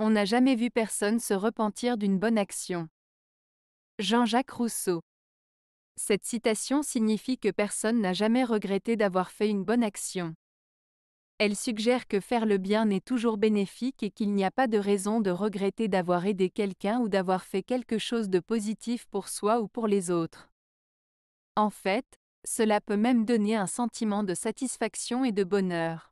On n'a jamais vu personne se repentir d'une bonne action. Jean-Jacques Rousseau. Cette citation signifie que personne n'a jamais regretté d'avoir fait une bonne action. Elle suggère que faire le bien n'est toujours bénéfique et qu'il n'y a pas de raison de regretter d'avoir aidé quelqu'un ou d'avoir fait quelque chose de positif pour soi ou pour les autres. En fait, cela peut même donner un sentiment de satisfaction et de bonheur.